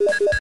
you.